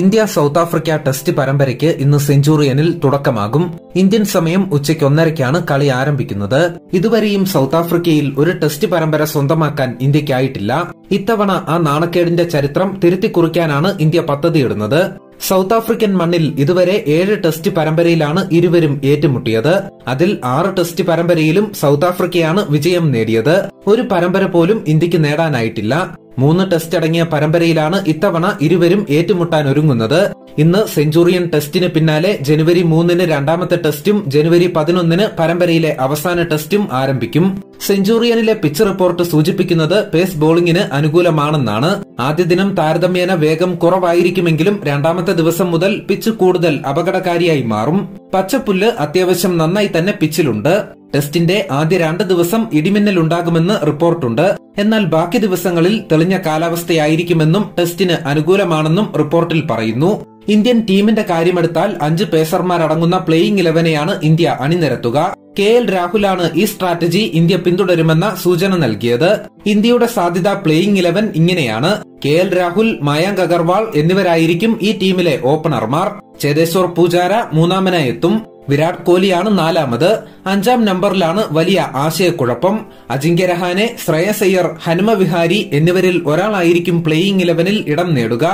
India south Africa test പരമ്പരയ്ക്ക് ഇന്ന് സെഞ്ചുറിയനിൽ തുടക്കമാകും. ഇന്ത്യൻ സമയം ഉച്ചയ്ക്ക് ഒന്നരയ്ക്കാണ് കളി ആരംഭിക്കുന്നത്. ഇതുവരെയും സൗത്ത് ആഫ്രിക്കയിൽ ഒരു ടെസ്റ്റ് പരമ്പര സ്വന്തമാക്കാൻ ഇന്ത്യക്കായിട്ടില്ല. ഇത്തവണ ആ നാണക്കേടിന്റെ ചരിത്രം തിരുത്തിക്കുറിക്കാനാണ് ഇന്ത്യ പദ്ധതിയിടുന്നത്. സൗത്ത് ആഫ്രിക്കൻ മണ്ണിൽ ഇതുവരെ ഏഴ് ടെസ്റ്റ് പരമ്പരയിലാണ് ഇരുവരും ഏറ്റുമുട്ടിയത്. അതിൽ ആറ് ടെസ്റ്റ് പരമ്പരയിലും സൗത്ത് ആഫ്രിക്കയാണ് വിജയം നേടിയത്. ഒരു പരമ്പര പോലും ഇന്ത്യയ്ക്ക് നേടാനായിട്ടില്ല. മൂന്ന് ടെസ്റ്റ് അടങ്ങിയ പരമ്പരയിലാണ് ഇത്തവണ ഇരുവരും ഏറ്റുമുട്ടാൻ ഒരുങ്ങുന്നത്. ഇന്ന് സെഞ്ചുറിയൻ ടെസ്റ്റിന് പിന്നാലെ ജനുവരി മൂന്നിന് രണ്ടാമത്തെ ടെസ്റ്റും ജനുവരി പതിനൊന്നിന് പരമ്പരയിലെ അവസാന ടെസ്റ്റും ആരംഭിക്കും. സെഞ്ചുറിയനിലെ പിച്ച് റിപ്പോർട്ട് സൂചിപ്പിക്കുന്നത് പേസ് ബോളിംഗിന് അനുകൂലമാണെന്നാണ്. ആദ്യ ദിനം താരതമ്യേന വേഗം കുറവായിരിക്കുമെങ്കിലും രണ്ടാമത്തെ ദിവസം മുതൽ പിച്ച് കൂടുതൽ അപകടകാരിയായി മാറും. പച്ചപ്പുല്ല് അത്യാവശ്യം നന്നായി തന്നെ പിച്ചിലുണ്ട് ടെസ്റ്റിന്റെ ആദ്യ രണ്ട് ദിവസം ഇടിമിന്നലുണ്ടാകുമെന്ന് റിപ്പോർട്ടുണ്ട്. എന്നാൽ ബാക്കി ദിവസങ്ങളിൽ തെളിഞ്ഞ കാലാവസ്ഥയായിരിക്കുമെന്നും ടെസ്റ്റിന് അനുകൂലമാണെന്നും റിപ്പോർട്ടിൽ പറയുന്നു. ഇന്ത്യൻ ടീമിന്റെ കാര്യമെടുത്താൽ അഞ്ച് പേസർമാരടങ്ങുന്ന പ്ലേയിംഗ് ഇലവനെയാണ് ഇന്ത്യ അണിനിരത്തുക. കെ എൽ രാഹുലാണ് ഈ സ്ട്രാറ്റജി ഇന്ത്യ പിന്തുടരുമെന്ന സൂചന നൽകിയത്. ഇന്ത്യയുടെ സാധ്യത പ്ലേയിംഗ് ഇലവൻ ഇങ്ങനെയാണ്. കെ എൽ രാഹുൽ മയാങ്ക് അഗർവാൾ എന്നിവരായിരിക്കും ഈ ടീമിലെ ഓപ്പണർമാർ ചേതേശ്വർ പൂജാര മൂന്നാമനായി എത്തും വിരാട് കോഹ്ലിയാണ് നാലാമത്. അഞ്ചാം നമ്പറിലാണ് വലിയ ആശയക്കുഴപ്പം. അജിങ്ക്യ രഹാനെ ശ്രേയസ് അയ്യർ ഹനുമ വിഹാരി എന്നിവരിൽ ഒരാളായിരിക്കും പ്ലേയിംഗ് ഇലവനിൽ ഇടം നേടുക.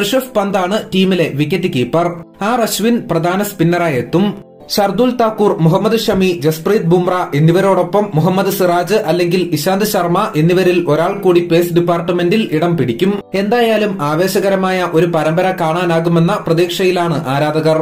ഋഷഭ് പന്താണ് ടീമിലെ വിക്കറ്റ് കീപ്പർ ആർ അശ്വിൻ പ്രധാന സ്പിന്നറായി എത്തും ഷർദുൽ താക്കൂർ മുഹമ്മദ് ഷമി ജസ്പ്രീത് ബുംറ എന്നിവരോടൊപ്പം മുഹമ്മദ് സിറാജ് അല്ലെങ്കിൽ ഇശാന്ത് ശർമ്മ എന്നിവരിൽ ഒരാൾ കൂടി പേസ് ഡിപ്പാർട്ട്മെന്റിൽ ഇടം പിടിക്കും. എന്തായാലും ആവേശകരമായ ഒരു പരമ്പര കാണാനാകുമെന്ന പ്രതീക്ഷയിലാണ് ആരാധകർ.